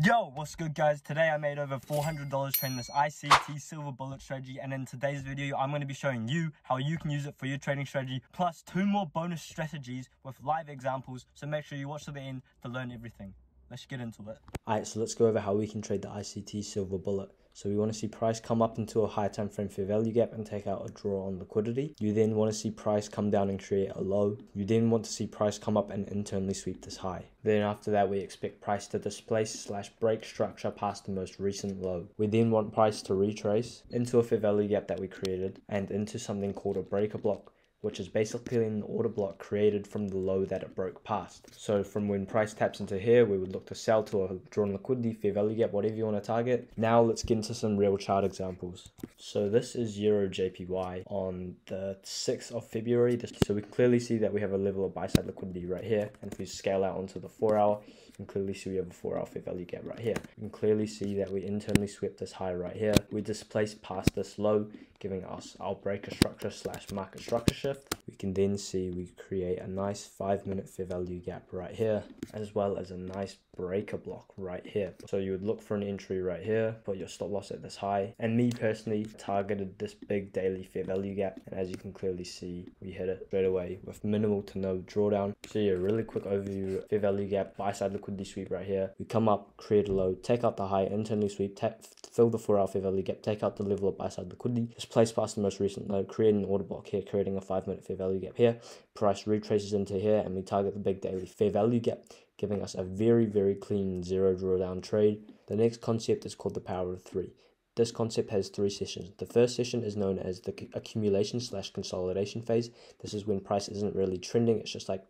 Yo, what's good guys? Today I made over $400 trading this ICT silver bullet strategy and in today's video I'm going to be showing you how you can use it for your trading strategy plus two more bonus strategies with live examples so make sure you watch to the end to learn everything. Let's get into it. Alright, so let's go over how we can trade the ICT silver bullet. So we want to see price come up into a high time frame fair value gap and take out a draw on liquidity. You then want to see price come down and create a low. You then want to see price come up and internally sweep this high. Then after that we expect price to displace slash break structure past the most recent low. We then want price to retrace into a fair value gap that we created and into something called a breaker block which is basically an order block created from the low that it broke past. So from when price taps into here, we would look to sell to a draw on liquidity, fair value gap, whatever you want to target. Now let's get into some real chart examples. So this is Euro JPY on the 6th of February. So we can clearly see that we have a level of buy side liquidity right here. And if we scale out onto the 4 hour, you can clearly see we have a 4 hour fair value gap right here. You can clearly see that we internally swept this high right here. We displaced past this low, giving us our break of structure slash market structure shift. We can then see we create a nice five minute fair value gap right here, as well as a nice breaker block right here. So you would look for an entry right here, put your stop loss at this high. And me personally targeted this big daily fair value gap. And as you can clearly see, we hit it straight away with minimal to no drawdown. So yeah, really quick overview, fair value gap, buy side liquidity sweep right here. We come up, create a low, take out the high, internally sweep, tap, fill the four hour fair value gap, take out the level of buy side liquidity, displace past the most recent low, create an order block here, creating a five minute fair value gap here. Price retraces into here and we target the big daily fair value gap giving us a very, very clean zero drawdown trade. The next concept is called the power of three. This concept has three sessions. The first session is known as the accumulation slash consolidation phase. This is when price isn't really trending, it's just like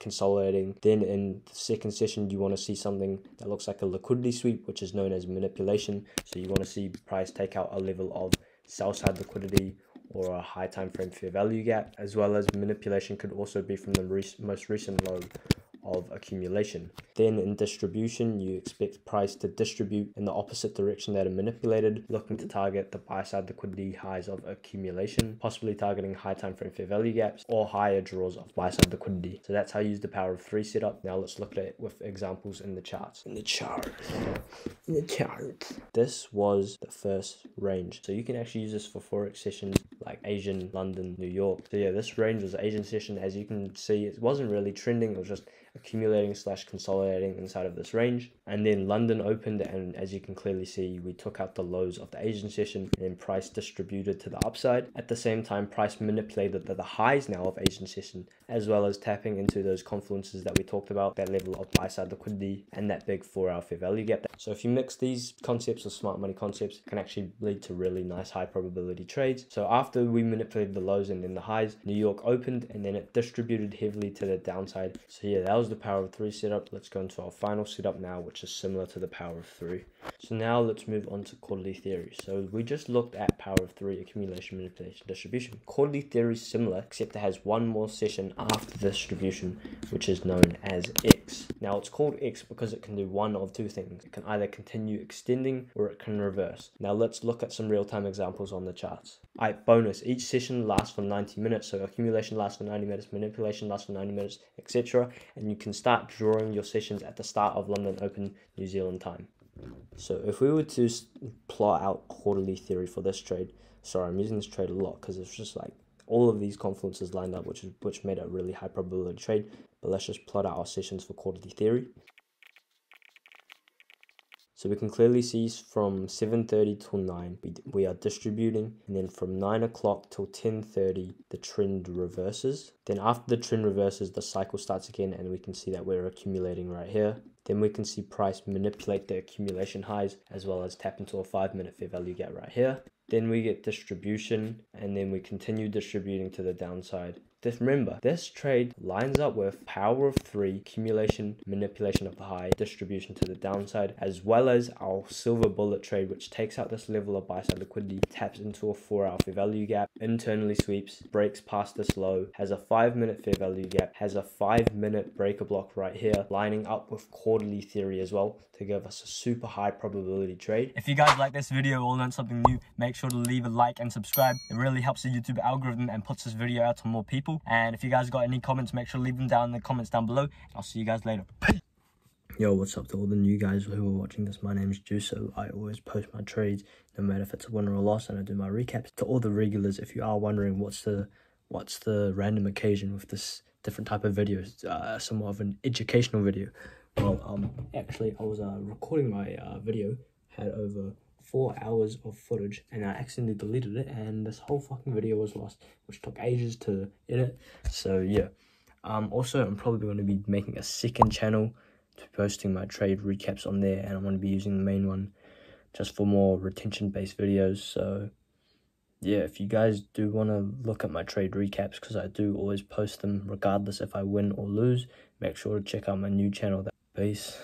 consolidating. Then in the second session, you want to see something that looks like a liquidity sweep, which is known as manipulation. So you want to see price take out a level of sell side liquidity or a high time frame fair value gap, as well as manipulation could also be from the most recent low of accumulation. Then in distribution, you expect price to distribute in the opposite direction that are manipulated, looking to target the buy side liquidity highs of accumulation, possibly targeting high time frame fair value gaps or higher draws of buy side liquidity. So that's how you use the power of three setup. Now let's look at it with examples in the charts. In the chart. In the chart. This was the first range. So you can actually use this for Forex sessions like Asian, London, New York. So yeah, this range was Asian session. As you can see, it wasn't really trending. It was just accumulating slash consolidating inside of this range. And then London opened, and as you can clearly see, we took out the lows of the Asian session, and then price distributed to the upside. At the same time, price manipulated the, the highs now of Asian session, as well as tapping into those confluences that we talked about, that level of buy side liquidity, and that big four hour fair value gap. So if you mix these concepts with smart money concepts, it can actually lead to really nice high probability trades. So after we manipulated the lows and then the highs, New York opened, and then it distributed heavily to the downside. So yeah, that was the power of three setup. Let's go into our final setup now, which is similar to the power of three. So now let's move on to quarterly theory. So we just looked at power of three, accumulation, manipulation, distribution. Quarterly theory is similar, except it has one more session after the distribution, which is known as X. Now it's called X because it can do one of two things. It can either continue extending or it can reverse. Now let's look at some real-time examples on the charts. Alright, bonus. Each session lasts for 90 minutes. So accumulation lasts for 90 minutes, manipulation lasts for 90 minutes, etc. And you can start drawing your sessions at the start of London Open New Zealand time. So if we were to plot out quarterly theory for this trade, sorry, I'm using this trade a lot because it's just like all of these confluences lined up, which is which made a really high probability trade. But let's just plot out our sessions for quarterly theory. So we can clearly see from 7.30 till 9, we, are distributing. And then from 9 o'clock till 10.30, the trend reverses. Then after the trend reverses, the cycle starts again and we can see that we're accumulating right here. Then we can see price manipulate the accumulation highs as well as tap into a 5 minute fair value gap right here. Then we get distribution and then we continue distributing to the downside this, remember, this trade lines up with power of three, accumulation, manipulation of the high, distribution to the downside, as well as our silver bullet trade, which takes out this level of buy side liquidity, taps into a four hour fair value gap, internally sweeps, breaks past this low, has a five minute fair value gap, has a five minute breaker block right here, lining up with quarterly theory as well to give us a super high probability trade. If you guys like this video or learned something new, make sure to leave a like and subscribe. It really helps the YouTube algorithm and puts this video out to more people. And if you guys got any comments, make sure to leave them down in the comments down below. I'll see you guys later. Peace. Yo, what's up to all the new guys who are watching this? My name is Juso. I always post my trades, no matter if it's a win or a loss, and I do my recaps. To all the regulars, if you are wondering what's the what's the random occasion with this different type of videos, uh, somewhat of an educational video. Well, um, actually, I was uh, recording my uh, video, had over four hours of footage, and I accidentally deleted it, and this whole fucking video was lost, which took ages to edit. So yeah. Um, also, I'm probably going to be making a second channel to posting my trade recaps on there, and I'm going to be using the main one just for more retention based videos. So, yeah, if you guys do want to look at my trade recaps, because I do always post them regardless if I win or lose, make sure to check out my new channel. Peace.